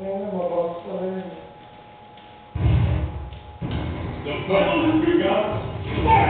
Benim babaslarım. The battle has begun.